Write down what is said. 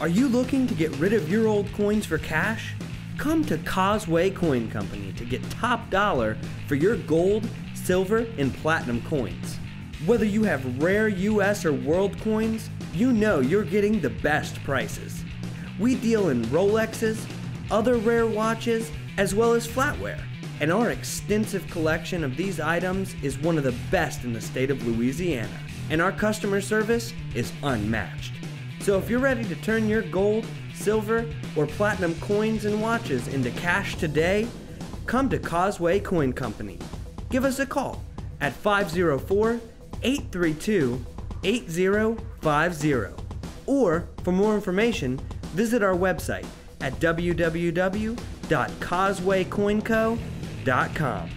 Are you looking to get rid of your old coins for cash? Come to Causeway Coin Company to get top dollar for your gold, silver, and platinum coins. Whether you have rare US or world coins, you know you're getting the best prices. We deal in Rolexes, other rare watches, as well as flatware, and our extensive collection of these items is one of the best in the state of Louisiana, and our customer service is unmatched. So if you're ready to turn your gold, silver, or platinum coins and watches into cash today, come to Causeway Coin Company. Give us a call at 504 832 8050. Or for more information, visit our website at www.causewaycoinco.com.